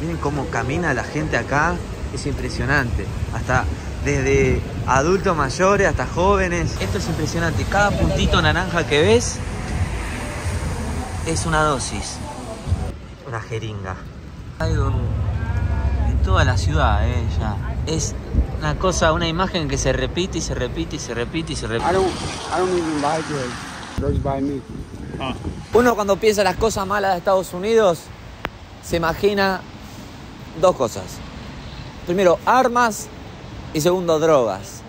Miren cómo camina la gente acá, es impresionante. Hasta desde adultos mayores hasta jóvenes. Esto es impresionante. Cada puntito naranja que ves es una dosis. Una jeringa. Algo en toda la ciudad, eh, ya. Es una cosa, una imagen que se repite y se repite y se repite y se repite. I don't, I don't even buy drugs. Drugs buy me. Uno cuando piensa las cosas malas de Estados Unidos, se imagina dos cosas. Primero, armas y segundo, drogas.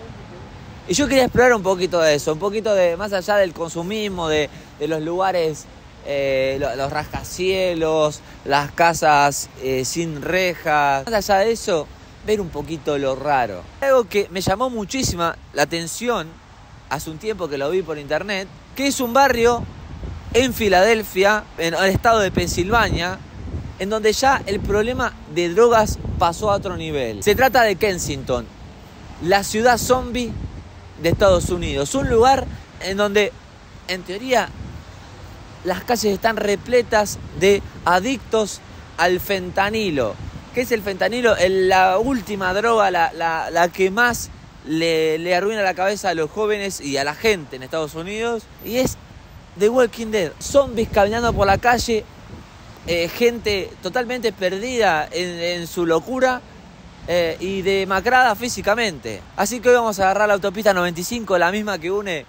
Y yo quería explorar un poquito de eso, un poquito de, más allá del consumismo, de, de los lugares, eh, lo- los rascacielos, las casas eh, sin rejas. Más allá de eso, ver un poquito lo raro. Algo que me llamó muchísima la atención hace un tiempo que lo vi por internet, que es un barrio en Filadelfia, en el estado de Pensilvania, en donde ya el problema de drogas pasó a otro nivel. Se trata de Kensington, la ciudad zombie de Estados Unidos. Un lugar en donde, en teoría, las calles están repletas de adictos al fentanilo. ¿Qué es el fentanilo? La última droga, la que más le, le arruina la cabeza a los jóvenes y a la gente en Estados Unidos. Y es The Walking Dead. Zombies caminando por la calle, eh, gente totalmente perdida en, su locura eh, y demacrada físicamente. Así que hoy vamos a agarrar la autopista 95, la misma que une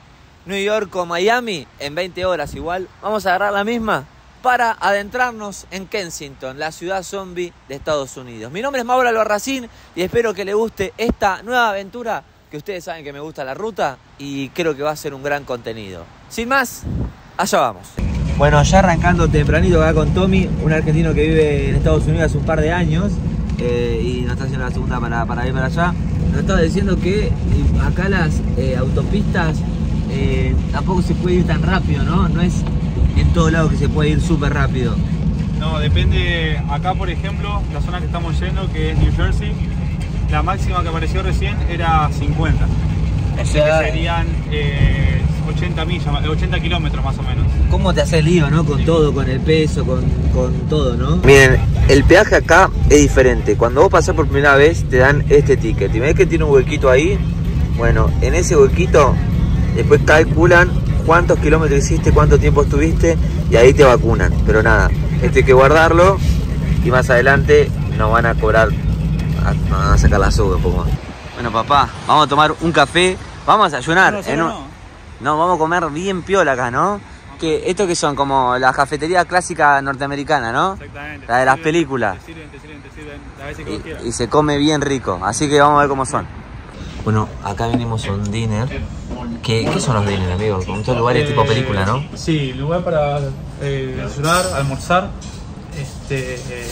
New York con Miami, en 20 horas igual. Vamos a agarrar la misma para adentrarnos en Kensington, la ciudad zombie de Estados Unidos. Mi nombre es Mauro Albarracín y espero que le guste esta nueva aventura, que ustedes saben que me gusta la ruta y creo que va a ser un gran contenido. Sin más, allá vamos. Bueno, ya arrancando tempranito acá con Tommy, un argentino que vive en Estados Unidos hace un par de años eh, y nos está haciendo la segunda para, para ir para allá. Nos estaba diciendo que eh, acá las eh, autopistas eh, tampoco se puede ir tan rápido, ¿no? No es en todo lado que se puede ir súper rápido. No, depende. Acá, por ejemplo, la zona que estamos yendo, que es New Jersey, la máxima que apareció recién era 50. O Que sea, serían eh, 80 millas, 80 kilómetros más o menos. ¿Cómo te hace lío, no? Con todo, con el peso, con, con todo, ¿no? Miren, el peaje acá es diferente. Cuando vos pasás por primera vez, te dan este ticket. Y ves que tiene un huequito ahí. Bueno, en ese huequito, después calculan cuántos kilómetros hiciste, cuánto tiempo estuviste, y ahí te vacunan. Pero nada, este hay que guardarlo. Y más adelante nos van a cobrar, nos van a sacar la sube un poco más. Bueno, papá, vamos a tomar un café. Vamos a desayunar. No, solo en un- no. No, vamos a comer bien piola acá, ¿no? Que esto que son como la cafetería clásica norteamericana, ¿no? Exactamente. La de las películas. Te sirven, te sirven, te sirven. La que. Y, y se come bien rico, así que vamos a ver cómo son. Bueno, acá venimos a un dinner. ¿Qué, qué son los dinners, amigos? Como estos lugares tipo Eh, película, ¿no? Sí, lugar para eh, almorzar. Este, eh,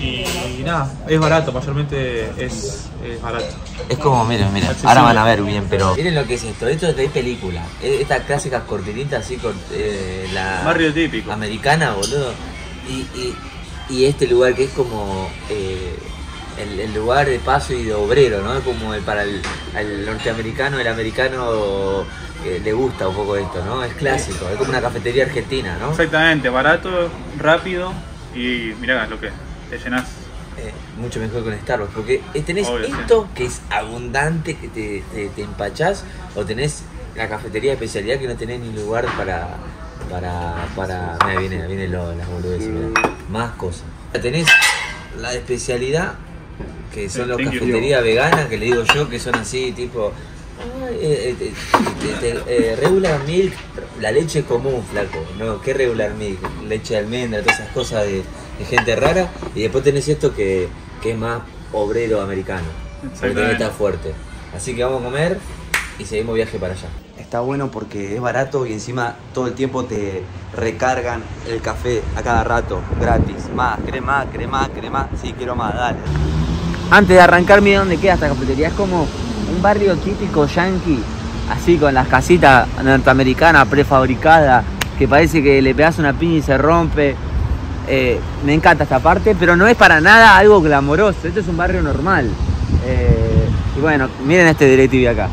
y, nada, es barato, mayormente es, es barato. Es como, miren, miren, Accesible. ahora van a ver bien, pero... Miren lo que es esto, esto es de película. Es- Estas clásicas cortinitas así con eh, la... Barrio típico. americana, boludo. Y, y, y este lugar que es como eh, el, el lugar de paso y de obrero, ¿no? Como el, para el, al norteamericano, el americano eh, le gusta un poco esto, ¿no? Es clásico, es como una cafetería argentina, ¿no? Exactamente, barato, rápido y mirá lo que es, te llenas. Eh, mucho mejor con Starbucks, porque eh, tenés Obvio, sí. esto que es abundante, que te, te, te empachás, o tenés la cafetería de especialidad que no tenés ni lugar para. para. para. Mira, viene, viene lo, las boludeces, mirá. Más cosas. Tenés la especialidad, que son Sí, las thank you. cafeterías veganas, que le digo yo, que son así, tipo. "Ay, eh, eh, eh, eh, regular milk, la leche común, flaco. No, ¿qué regular milk? Leche de almendra, todas esas cosas de, de gente rara. Y después tenés esto que, que es más obrero americano. Porque estar fuerte. Así que vamos a comer y seguimos viaje para allá. Está bueno porque es barato y encima todo el tiempo te recargan el café a cada rato, gratis. Más, crema, crema, crema. Sí, quiero más, dale. Antes de arrancar, mira dónde queda esta cafetería. Es como un barrio típico yankee, así con las casitas norteamericanas prefabricadas, que parece que le pegas una piña y se rompe. Eh, me encanta esta parte, pero no es para nada algo glamoroso. Esto es un barrio normal. Eh, y bueno, miren este DirecTV acá.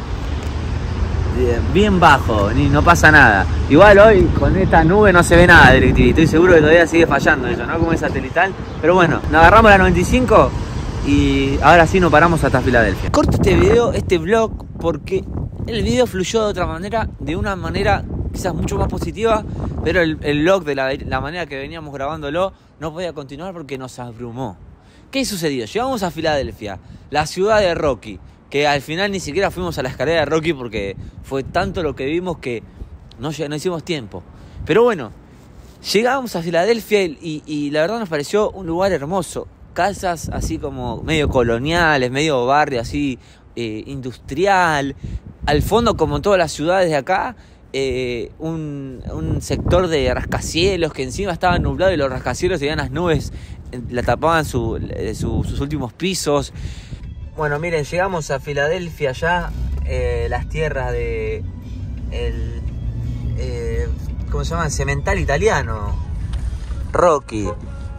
bien bajo, ni no pasa nada. Igual hoy con esta nube no se ve nada DirecTV, estoy seguro que todavía sigue fallando eso, ¿no? Como es satelital. Pero bueno, nos agarramos la 95 y ahora sí nos paramos hasta Filadelfia. Corto este video, este vlog, porque el video fluyó de otra manera, de una manera quizás mucho más positiva, pero el, el vlog de la, manera que veníamos grabándolo no podía continuar porque nos abrumó. ¿Qué sucedió? Llegamos a Filadelfia, la ciudad de Rocky, que al final ni siquiera fuimos a la escalera de Rocky porque fue tanto lo que vimos que no, no hicimos tiempo. Pero bueno, llegamos a Filadelfia y, y la verdad nos pareció un lugar hermoso. Casas así como medio coloniales, medio barrio así eh, industrial. Al fondo, como en todas las ciudades de acá, eh, un, un sector de rascacielos que encima estaba nublado y los rascacielos tenían las nubes, eh, la tapaban su- su- sus últimos pisos. Bueno, miren, llegamos a Filadelfia ya, eh, las tierras de el, eh, ¿cómo se llama? El cemental italiano, Rocky.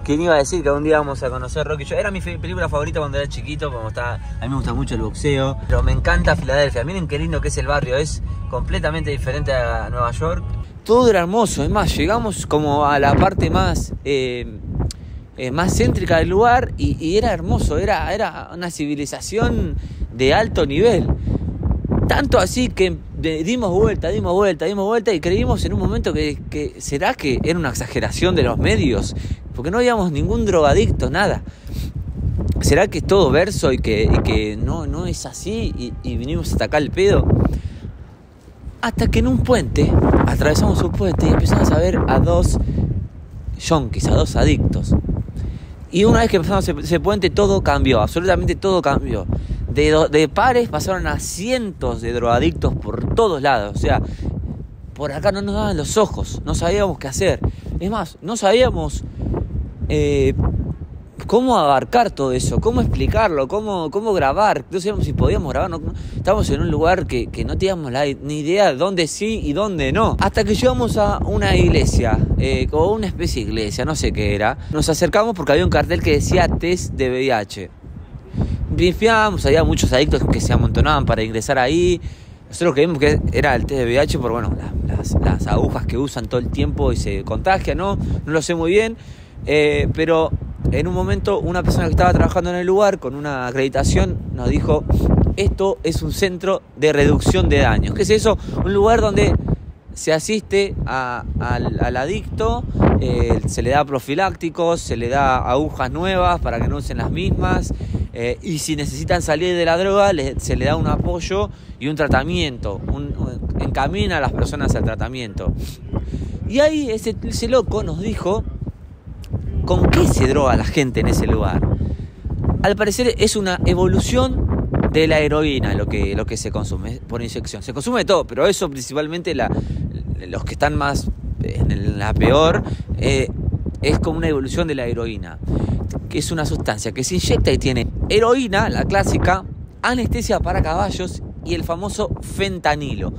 ¿Quién iba a decir que un día vamos a conocer Rocky? Yo, era mi película favorita cuando era chiquito, como está, a mí me gusta mucho el boxeo, pero me encanta Filadelfia. Miren qué lindo que es el barrio, es completamente diferente a Nueva York. Todo era hermoso, es más, llegamos como a la parte más eh, eh, más céntrica del lugar y, era hermoso, era, era una civilización de alto nivel. Tanto así que dimos vuelta, dimos vuelta, dimos vuelta y creímos en un momento que será que era una exageración de los medios, porque no habíamos ningún drogadicto, nada. ¿Será que es todo verso y que, no, es así y, vinimos hasta acá el pedo? Hasta que en un puente, atravesamos un puente y empezamos a ver a dos yonkis, a dos adictos. Y una vez que empezamos ese, puente, todo cambió, absolutamente todo cambió. De pares pasaron a cientos de drogadictos por todos lados. O sea, por acá no nos daban los ojos, no sabíamos qué hacer. Es más, no sabíamos eh, cómo abarcar todo eso, cómo explicarlo, cómo, cómo grabar. No sabíamos si podíamos grabar. No, estábamos en un lugar que, que no teníamos ni idea de dónde sí y dónde no. Hasta que llegamos a una iglesia, eh, o una especie de iglesia, no sé qué era. Nos acercamos porque había un cartel que decía test de VIH. Bifiamos, había muchos adictos que se amontonaban para ingresar ahí. Nosotros creímos que era el test de VIH por bueno, la- las, las agujas que usan todo el tiempo y se contagian, ¿no? No lo sé muy bien. Eh, pero en un momento una persona que estaba trabajando en el lugar con una acreditación nos dijo, esto es un centro de reducción de daños. ¿Qué es eso? Un lugar donde se asiste al, adicto, eh, se le da profilácticos, se le da agujas nuevas para que no usen las mismas, eh, y si necesitan salir de la droga, se le da un apoyo y un tratamiento, encamina a las personas al tratamiento. Y ahí ese loco nos dijo con qué se droga la gente en ese lugar. Al parecer es una evolución de la heroína lo que, lo que se consume por inyección. Se consume todo, pero eso principalmente los que están más en la peor eh, es como una evolución de la heroína, que es una sustancia que se inyecta y tiene heroína, la clásica, anestesia para caballos y el famoso fentanilo.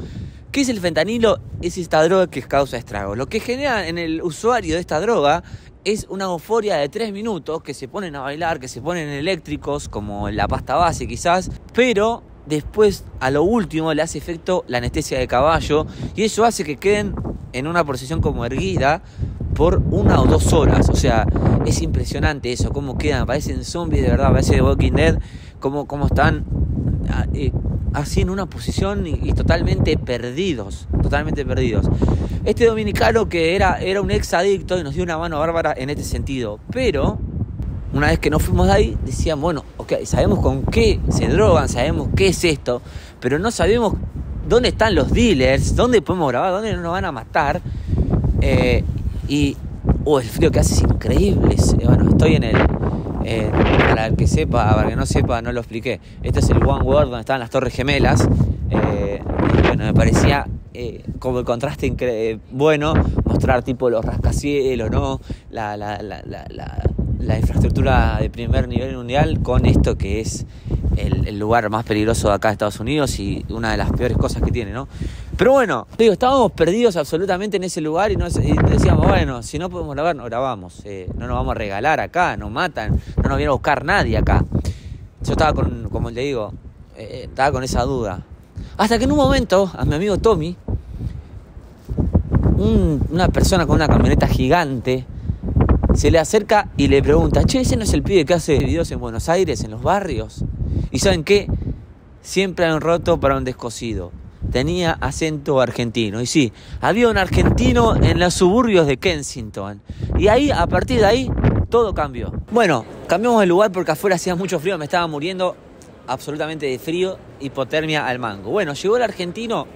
¿Qué es el fentanilo? Es esta droga que causa estragos. Lo que genera en el usuario de esta droga es una euforia de 3 minutos que se ponen a bailar, que se ponen eléctricos, como la pasta base quizás, pero después a lo último le hace efecto la anestesia de caballo y eso hace que queden en una posición como erguida por una o dos horas. O sea, es impresionante eso, cómo quedan, parecen zombies de verdad, parece The Walking Dead, cómo, cómo están ah, eh, así en una posición y, totalmente perdidos, totalmente perdidos. Este dominicano que era, era un ex adicto y nos dio una mano bárbara en este sentido, pero una vez que nos fuimos de ahí, decían, bueno, ok, sabemos con qué se drogan, sabemos qué es esto, pero no sabemos dónde están los dealers, dónde podemos grabar, dónde no nos van a matar. Eh, y, oh, el frío que hace es increíble. eh, Bueno, estoy en el, eh, para el que sepa, para el que no sepa, no lo expliqué. Este es el One World donde están las Torres Gemelas. Eh, bueno, me parecía eh, como el contraste bueno mostrar tipo los rascacielos, ¿no? La, infraestructura de primer nivel mundial con esto que es el, el lugar más peligroso de acá de Estados Unidos y una de las peores cosas que tiene, ¿no? Pero bueno, digo, estábamos perdidos absolutamente en ese lugar y, nos, decíamos, bueno, si no podemos grabar, no grabamos. eh, no nos vamos a regalar acá, nos matan, no nos viene a buscar nadie acá. Yo estaba con, como le digo, eh, estaba con esa duda. Hasta que en un momento a mi amigo Tommy, un- una persona con una camioneta gigante, se le acerca y le pregunta, che, ese no es el pibe que hace videos en Buenos Aires, en los barrios. ¿Y saben qué? Siempre han roto para un descosido. Tenía acento argentino. Y sí, había un argentino en los suburbios de Kensington. Y ahí, a partir de ahí, todo cambió. Bueno, cambiamos de lugar porque afuera hacía mucho frío, me estaba muriendo absolutamente de frío, hipotermia al mango. Bueno, llegó el argentino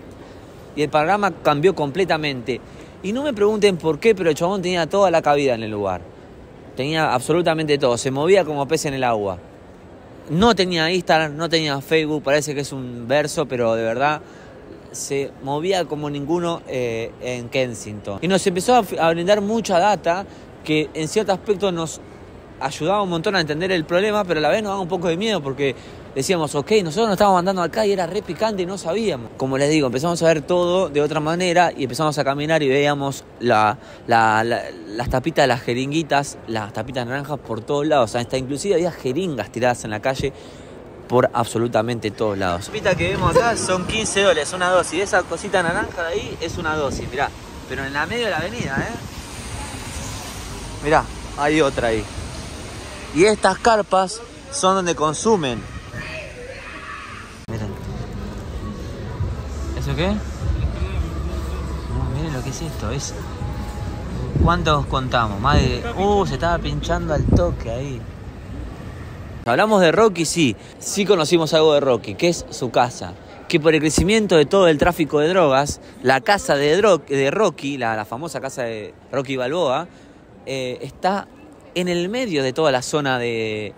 y el panorama cambió completamente. Y no me pregunten por qué, pero el chabón tenía toda la cabida en el lugar. Tenía absolutamente todo, se movía como pez en el agua. No tenía Instagram, no tenía Facebook, parece que es un verso, pero de verdad se movía como ninguno eh, en Kensington. Y nos empezó a, brindar mucha data que en cierto aspecto nos ayudaba un montón a entender el problema, pero a la vez nos daba un poco de miedo porque decíamos, ok, nosotros nos estábamos mandando acá y era re picante y no sabíamos. Como les digo, empezamos a ver todo de otra manera y empezamos a caminar y veíamos la, la- la- las tapitas de las jeringuitas, las tapitas naranjas por todos lados. Hasta inclusive había jeringas tiradas en la calle por absolutamente todos lados. La que vemos acá son 15 dólares, una dosis. Esa cosita naranja de ahí es una dosis, mirá. Pero en la medio de la avenida, ¿eh? Mirá, hay otra ahí. Y estas carpas son donde consumen. Miren. ¿Eso qué? No, miren lo que es esto. Es. ¿Cuántos contamos? Más de. Uh, se estaba pinchando al toque ahí. Hablamos de Rocky, sí. Sí conocimos algo de Rocky, que es su casa. Que por el crecimiento de todo el tráfico de drogas, la casa de, de Rocky, la, la famosa casa de Rocky Balboa, eh, está en el medio de toda la zona de,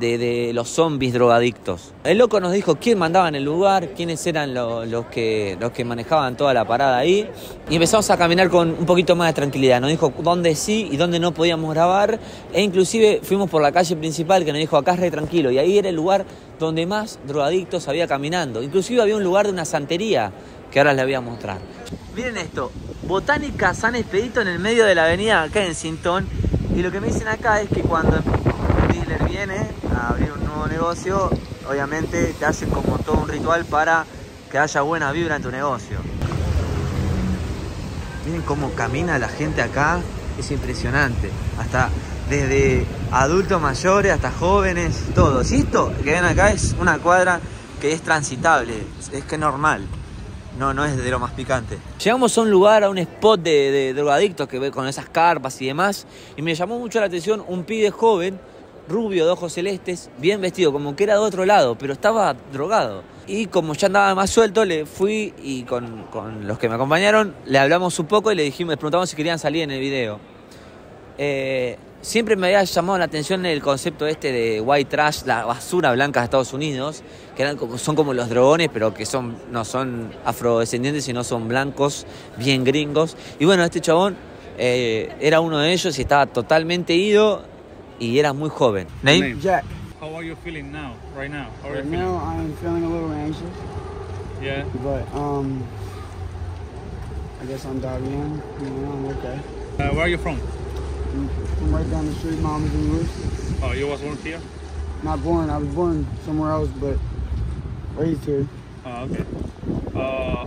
de- los zombies drogadictos. El loco nos dijo quién mandaba en el lugar, quiénes eran lo- los, que, los que manejaban toda la parada ahí. Y empezamos a caminar con un poquito más de tranquilidad. Nos dijo dónde sí y dónde no podíamos grabar. E inclusive fuimos por la calle principal que nos dijo acá es re tranquilo. Y ahí era el lugar donde más drogadictos había caminando. Inclusive había un lugar de una santería que ahora les voy a mostrar. Miren esto, Botánica San Expedito en el medio de la avenida Kensington. Y lo que me dicen acá es que cuando un dealer viene abrir un nuevo negocio, obviamente te hacen como todo un ritual para que haya buena vibra en tu negocio. Miren cómo camina la gente acá, es impresionante. Hasta desde adultos mayores hasta jóvenes, todos. Y esto que ven acá es una cuadra que es transitable, es que normal. No, no es de lo más picante. Llegamos a un lugar, a un spot de, de drogadictos que ve con esas carpas y demás. Y me llamó mucho la atención un pibe joven, rubio, de ojos celestes, bien vestido, como que era de otro lado, pero estaba drogado. Y como ya andaba más suelto, le fui y con, con los que me acompañaron le hablamos un poco y le dijimos, les preguntamos si querían salir en el video. Eh, siempre me había llamado la atención el concepto este de white trash, la basura blanca de Estados Unidos, que eran como, son como los drogones, pero que son, no son afrodescendientes, sino son blancos, bien gringos. Y bueno, este chabón eh, era uno de ellos y estaba totalmente ido y era muy joven. Name? Jack. How are you feeling now? Right now? How are Right you now, I am feeling a little anxious, Yeah. but um, I guess I'm Davian. You know, I'm okay. Uh, where are you from? I'm from right down the street, Mamas and Roofs. Oh, you was born here? Not born. I was born somewhere else, but raised here. Oh, okay. Uh,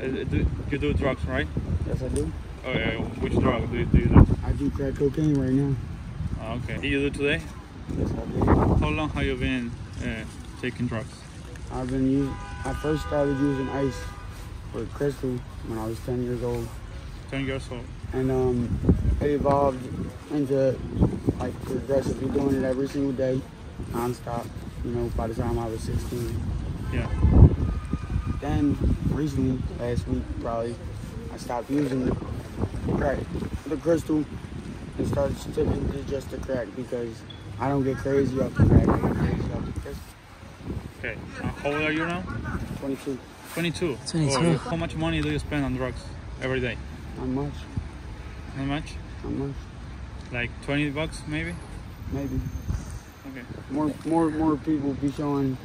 do, you do drugs, right? Yes, I do. Oh, yeah. Which drug do you do? You do? I do crack cocaine right now. Oh, okay. You do today? Yes, I do. How long have you been uh, taking drugs? I've been using. I first started using ice for crystal when I was 10 years old, 10 years old. and um, it evolved into like progressively doing it every single day, nonstop. You know, by the time I was 16. Yeah. Then recently, last week probably, I stopped using the crack, the crystal, and started sticking to just the crack because I don't get crazy off the crack. I get crazy off the crystal. Okay. Uh, how old are you now? 22, 22. 22. Oh, how much money do you spend on drugs every day? not much, Not much? not much, Like 20 bucks maybe? maybe. Okay. More, more, more people be showing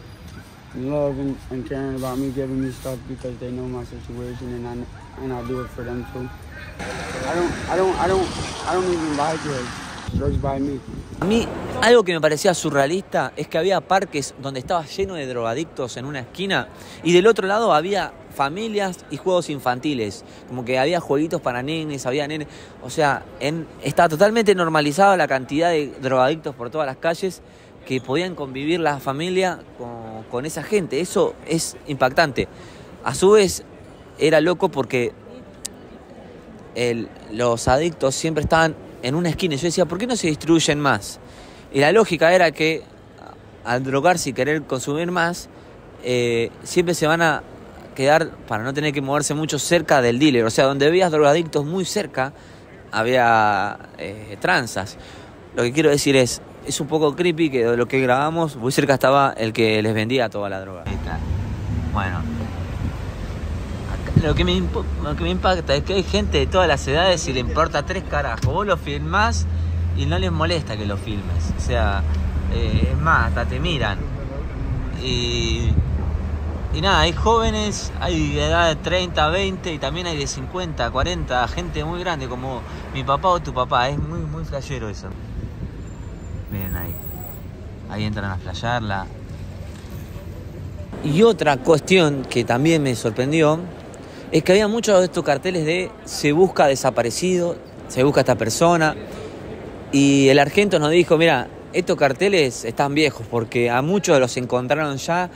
love and, and caring about me, giving me stuff because they know my situation, and I and I do it for them too. A mí, algo que me parecía surrealista es que había parques donde estaba lleno de drogadictos en una esquina y del otro lado había familias y juegos infantiles. Como que había jueguitos para nenes, había nenes. O sea, en, estaba totalmente normalizada la cantidad de drogadictos por todas las calles que podían convivir la familia con esa gente. Eso es impactante. A su vez, era loco porque los adictos siempre estaban en una esquina. Yo decía, ¿por qué no se distribuyen más? Y la lógica era que al drogarse y querer consumir más, eh, siempre se van a quedar, para no tener que moverse mucho, cerca del dealer. O sea, donde veías drogadictos muy cerca, había eh, tranzas. Lo que quiero decir es, es un poco creepy que lo que grabamos, muy cerca estaba el que les vendía toda la droga. Bueno, lo que, me, lo que me impacta es que hay gente de todas las edades y le importa tres carajos. Vos lo filmás y no les molesta que lo filmes. O sea, eh, es más, hasta te miran. Y, y nada, hay jóvenes, hay de edad de 30, 20 y también hay de 50, 40, gente muy grande como mi papá o tu papá. Es muy, muy flashero eso. Miren ahí. Ahí entran a flashearla. Y otra cuestión que también me sorprendió es que había muchos de estos carteles de se busca desaparecido, se busca esta persona. Y el argento nos dijo, mira, estos carteles están viejos porque a muchos los encontraron ya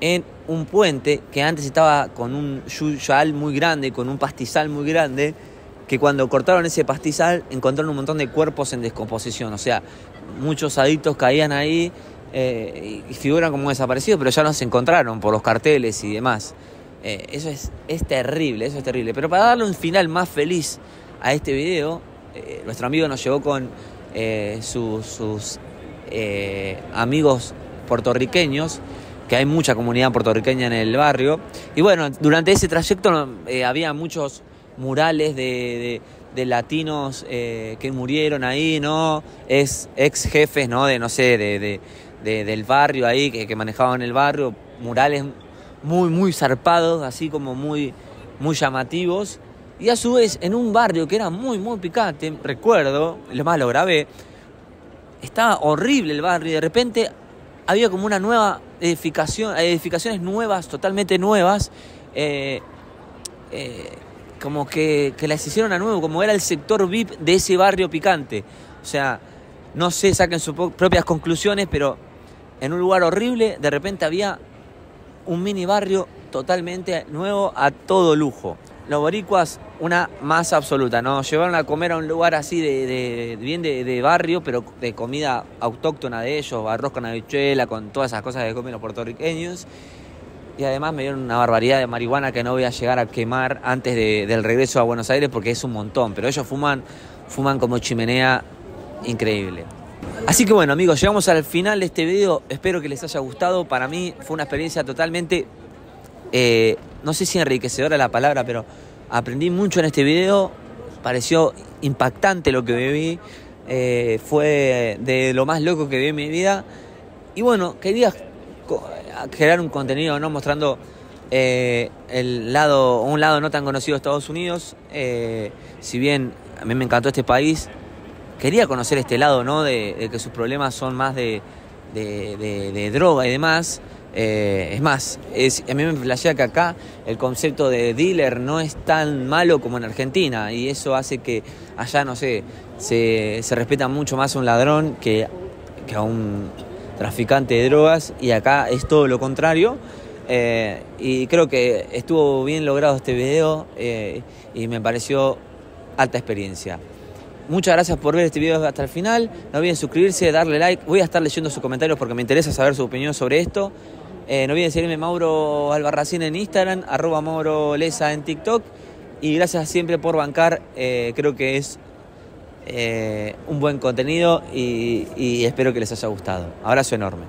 en un puente que antes estaba con un yuyal muy grande, con un pastizal muy grande, que cuando cortaron ese pastizal encontraron un montón de cuerpos en descomposición. O sea, muchos adictos caían ahí eh, y figuran como desaparecidos, pero ya no se encontraron por los carteles y demás. Eh, eso es, es terrible, eso es terrible. Pero para darle un final más feliz a este video, eh, nuestro amigo nos llevó con eh, sus, amigos puertorriqueños, que hay mucha comunidad puertorriqueña en el barrio. Y bueno, durante ese trayecto había muchos murales de, latinos que murieron ahí, ¿no? Es ex jefes, ¿no? De, no sé, de, de- de- del barrio ahí, que manejaban el barrio, murales muy, muy zarpados, así como muy, muy llamativos. Y a su vez, en un barrio que era muy, muy picante, recuerdo, lo más lo grabé, estaba horrible el barrio y de repente había como una nueva edificación, edificaciones nuevas, totalmente nuevas, eh, eh, como que, que las hicieron a nuevo, como era el sector VIP de ese barrio picante. O sea, no sé, saquen sus propias conclusiones, pero en un lugar horrible, de repente había un mini barrio totalmente nuevo a todo lujo. Los boricuas, una masa absoluta, nos llevaron a comer a un lugar así de, bien de, barrio, pero de comida autóctona de ellos, arroz con habichuela, con todas esas cosas que comen los puertorriqueños. Y además me dieron una barbaridad de marihuana que no voy a llegar a quemar antes de- del regreso a Buenos Aires porque es un montón. Pero ellos fuman, fuman como chimenea increíble. Así que bueno amigos, llegamos al final de este video. Espero que les haya gustado. Para mí fue una experiencia totalmente, eh, no sé si enriquecedora la palabra, pero aprendí mucho en este video. Pareció impactante lo que viví. Eh, fue de lo más loco que vi en mi vida. Y bueno, quería crear un contenido, ¿no? Mostrando eh, el lado, un lado no tan conocido de Estados Unidos. Si bien a mí me encantó este país, quería conocer este lado, ¿no? De, que sus problemas son más de, droga y demás. Eh, es más, a mí me flashea que acá el concepto de dealer no es tan malo como en Argentina y eso hace que allá, no sé, se, se respeta mucho más a un ladrón que, que a un traficante de drogas y acá es todo lo contrario. Eh, y creo que estuvo bien logrado este video eh, y me pareció alta experiencia. Muchas gracias por ver este video hasta el final. No olviden suscribirse, darle like. Voy a estar leyendo sus comentarios porque me interesa saber su opinión sobre esto. Eh, no olviden seguirme Mauro Albarracín en Instagram, arroba Mauro Lesa en TikTok. Y gracias siempre por bancar. Eh, creo que es eh, un buen contenido y, y espero que les haya gustado. Abrazo enorme.